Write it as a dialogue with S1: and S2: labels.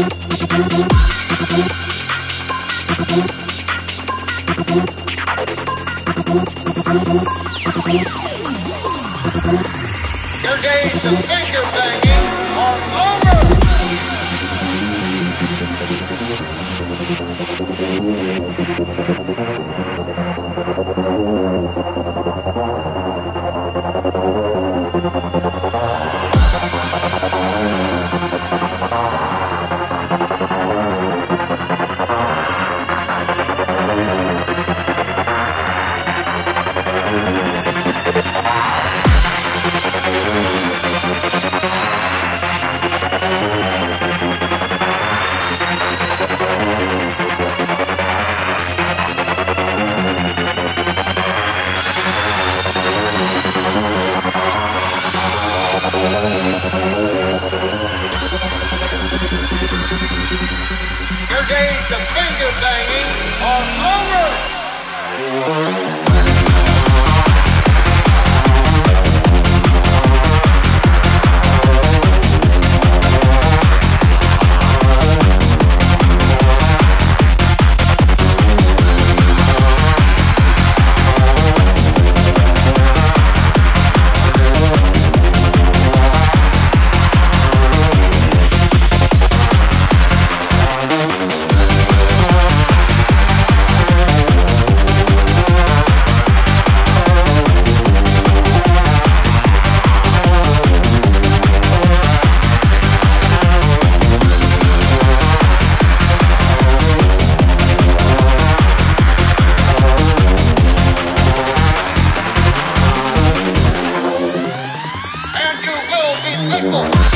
S1: Your days of finger are over. it's simple.